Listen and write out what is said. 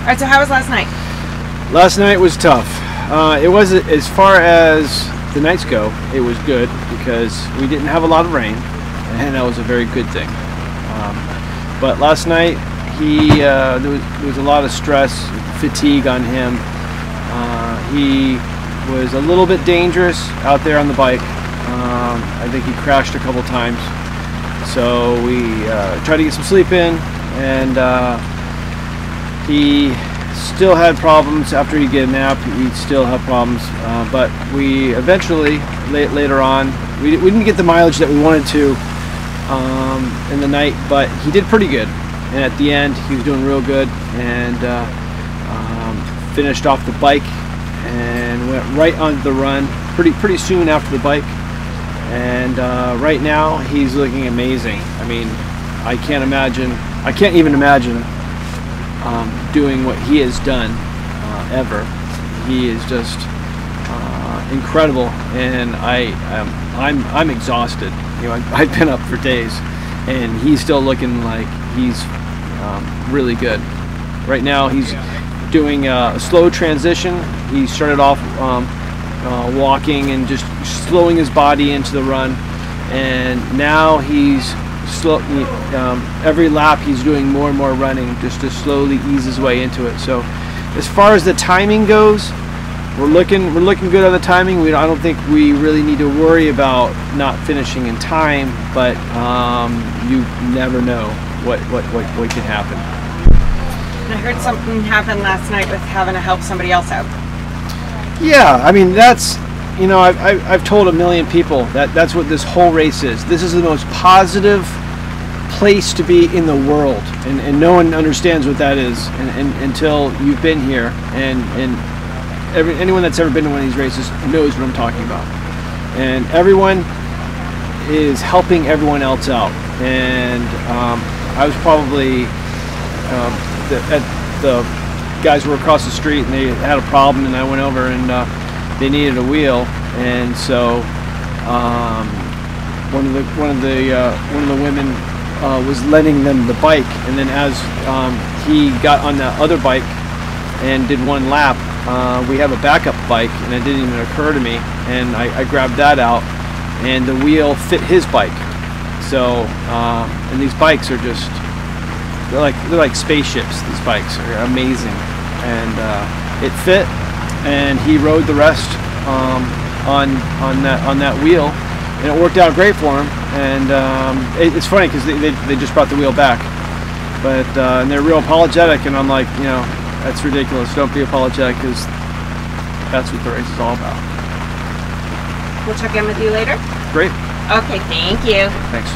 All right, so how was last night? Last night was tough. Uh, it was as far as the nights go. It was good because we didn't have a lot of rain, and that was a very good thing. Um, but last night, he uh, there, was, there was a lot of stress, fatigue on him. Uh, he was a little bit dangerous out there on the bike. Um, I think he crashed a couple times. So we uh, tried to get some sleep in, and uh, he still had problems after he get a nap. He'd still have problems, uh, but we eventually, late, later on, we, we didn't get the mileage that we wanted to um, in the night, but he did pretty good. And at the end, he was doing real good and uh, um, finished off the bike and went right onto the run pretty pretty soon after the bike. And uh, right now, he's looking amazing. I mean, I can't imagine. I can't even imagine um, doing what he has done uh, ever. He is just uh, incredible, and I am I'm I'm exhausted. You know, I, I've been up for days, and he's still looking like he's um, really good. Right now, he's doing a slow transition. He started off um, uh, walking and just slowing his body into the run, and now he's slow. Um, every lap he's doing more and more running just to slowly ease his way into it. So, as far as the timing goes, we're looking we're looking good on the timing. We I don't think we really need to worry about not finishing in time, but um, you never know what what what, what can happen. I heard something happened last night with having to help somebody else out. Yeah, I mean that's you know I've, I've, told a million people that that's what this whole race is. This is the most positive place to be in the world, and, and no one understands what that is and, and, until you've been here. And and every, anyone that's ever been to one of these races knows what I'm talking about. And everyone is helping everyone else out. And um, I was probably um, the, at the guys were across the street and they had a problem, and I went over and uh, they needed a wheel, and so um, one of the one of the uh, one of the women uh, was lending them the bike, and then as um, he got on the other bike and did one lap, uh, we have a backup bike, and it didn't even occur to me, and I, I grabbed that out, and the wheel fit his bike. So, uh, and these bikes are just they're like they're like spaceships. These bikes are amazing, and uh, it fit, and he rode the rest um, on on that on that wheel, and it worked out great for him. And um, it, it's funny because they, they, they just brought the wheel back, but uh, and they're real apologetic, and I'm like, you know, that's ridiculous. Don't be apologetic because that's what the race is all about. We'll check in with you later. Great, Okay, thank you. thanks.